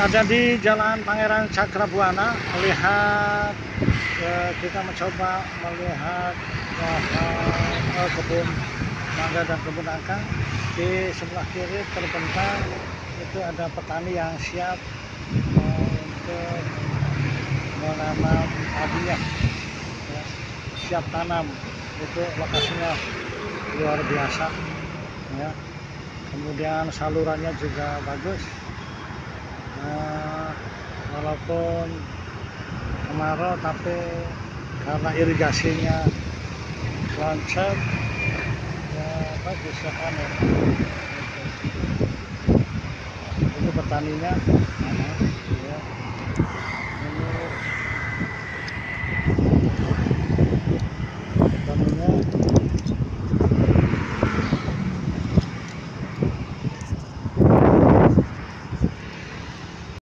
berada di Jalan Pangeran Cakrabuana melihat eh, kita mencoba melihat eh, kebun mangga dan kebun angka di sebelah kiri terbentang itu ada petani yang siap eh, untuk menanam padinya ya, siap tanam. Itu lokasinya luar biasa ya. Kemudian salurannya juga bagus walaupun kemarau tapi karena irigasinya lancar ya bagus ya itu Nah, ya. ini petaninya